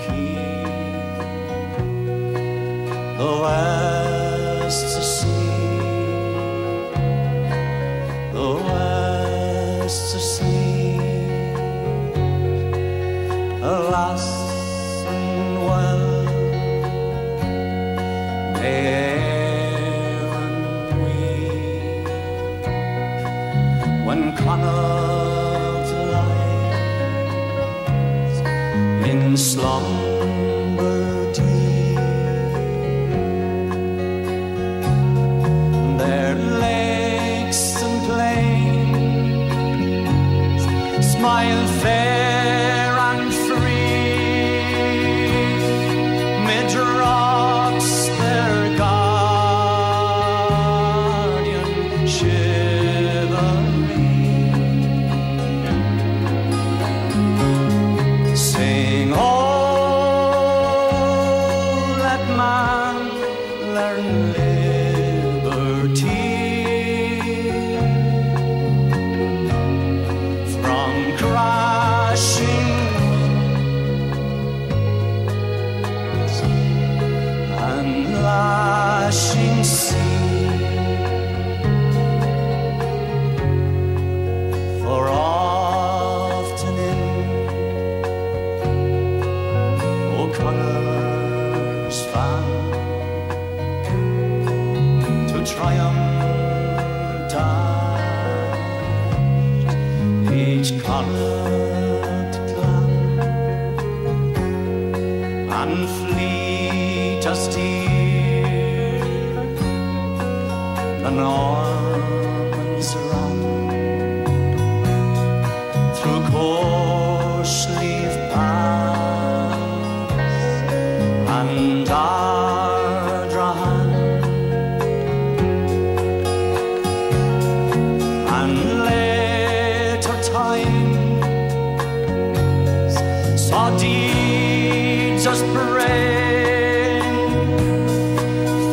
keep. The west's in liberty from crashing and lashing sea. For often found to triumph died each colored cloud and fleet as the Normans run through coarse leaf paths and Ardrahan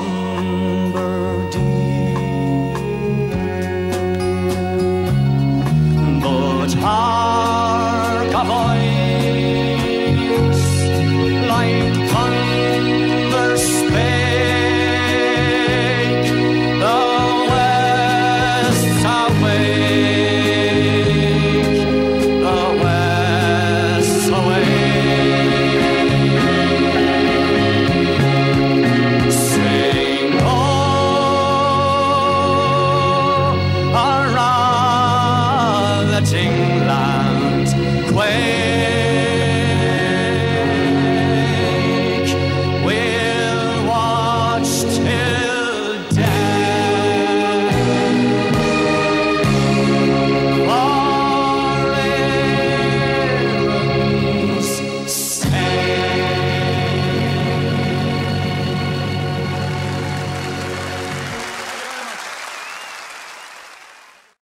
come